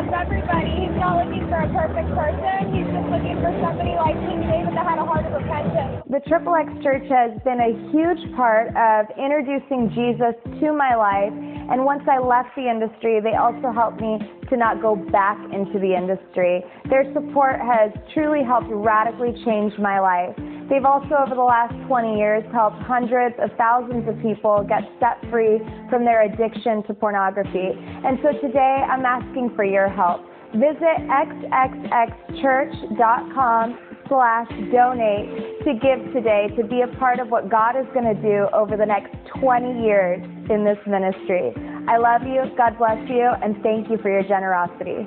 loves everybody. He's not looking for a perfect person. He's just looking for somebody like King David that had a heart. The Triple X Church has been a huge part of introducing Jesus to my life. And once I left the industry, they also helped me to not go back into the industry. Their support has truly helped radically change my life. They've also, over the last 20 years, helped hundreds of thousands of people get set free from their addiction to pornography. And so today I'm asking for your help. Visit xxxchurch.com slash donate to give today to be a part of what God is going to do over the next 20 years in this ministry. I love you. God bless you. And thank you for your generosity.